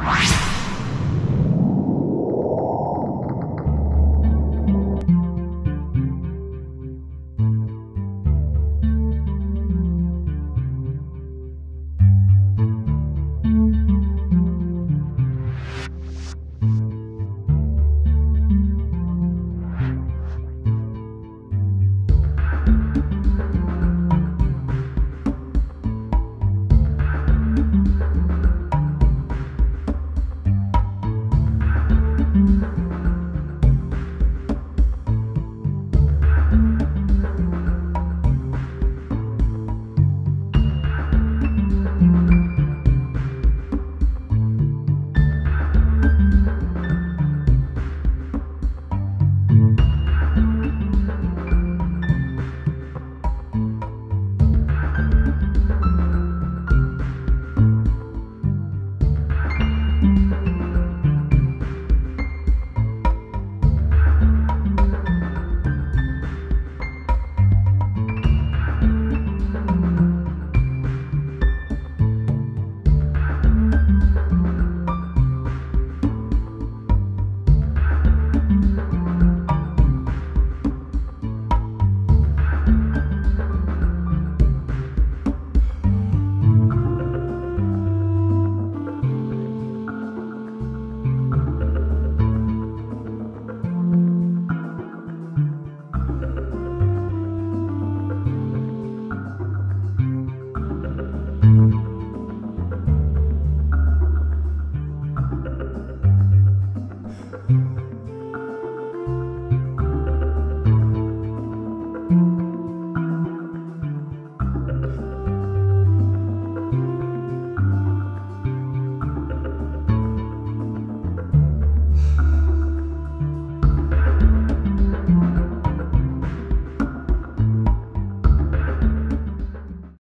Bye.